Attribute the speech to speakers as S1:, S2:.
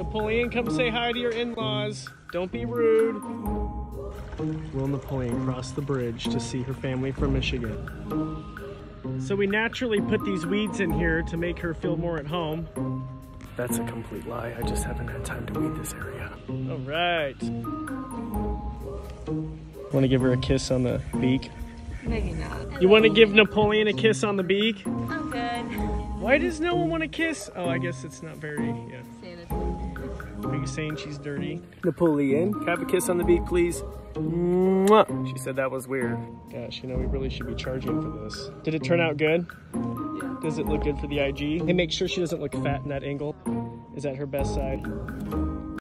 S1: Napoleon, come say hi to your in-laws. Don't be rude. Will Napoleon cross the bridge to see her family from Michigan. So we naturally put these weeds in here to make her feel more at home. That's a complete lie. I just haven't had time to weed this area. All right. Want to give her a kiss on the beak?
S2: Maybe not.
S1: You want to give Napoleon a kiss on the beak?
S2: I'm good.
S1: Why does no one want to kiss? Oh, I guess it's not very, yeah. Are you saying she's dirty? Napoleon, can I have a kiss on the beak, please? Mwah. She said that was weird. Gosh, you know, we really should be charging for this. Did it turn out good? Does it look good for the IG? And make sure she doesn't look fat in that angle. Is that her best side?